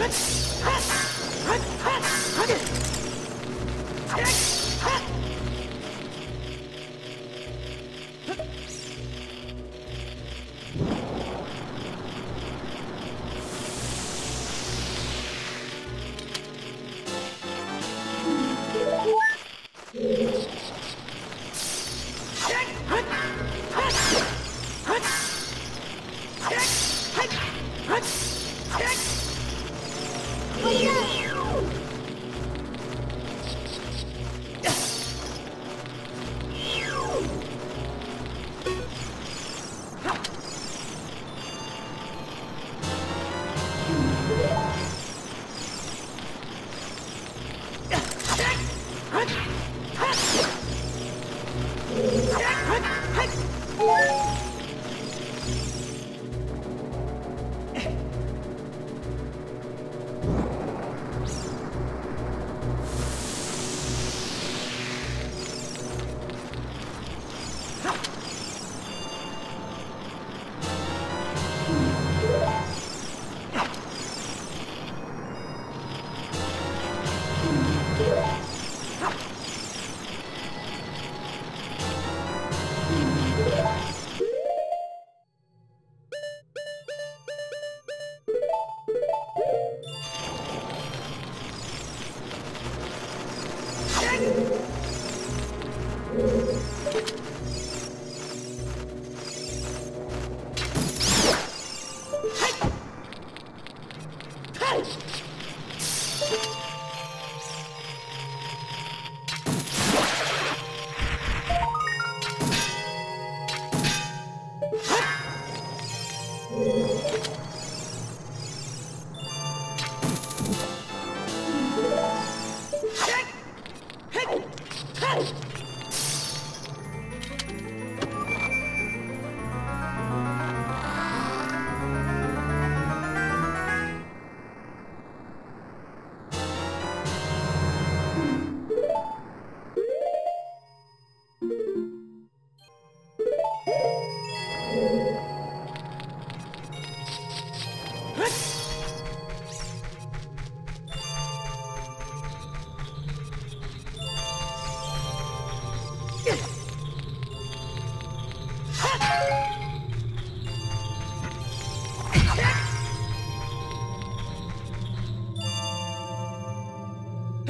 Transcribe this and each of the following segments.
Let's...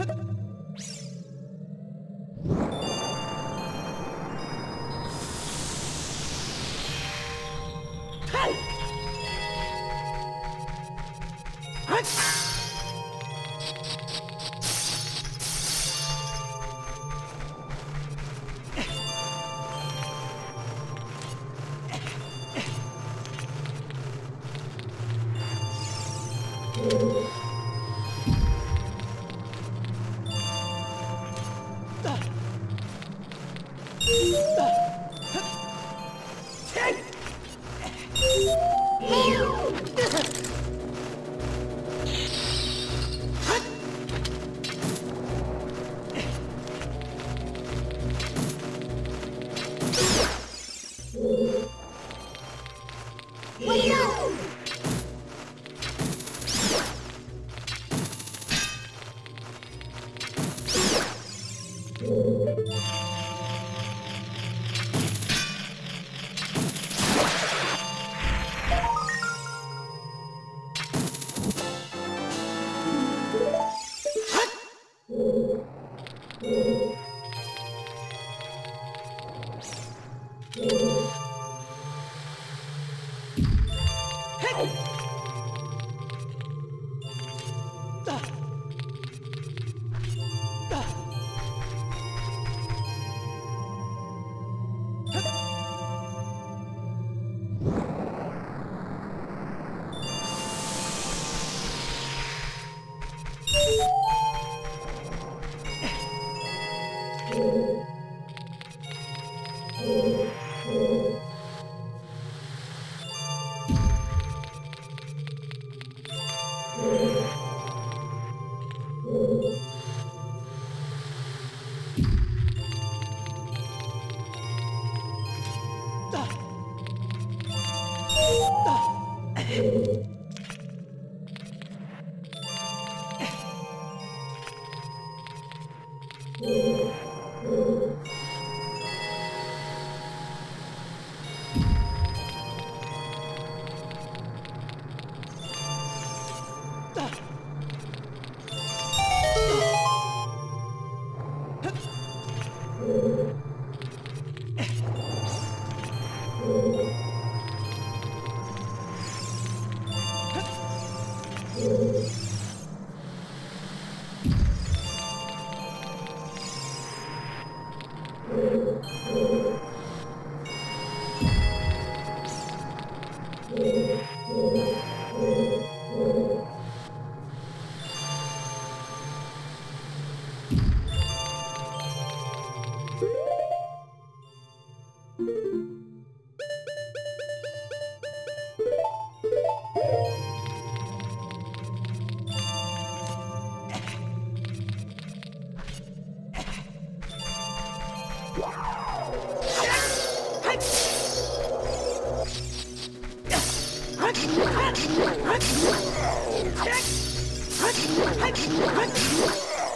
Huh?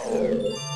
Huh?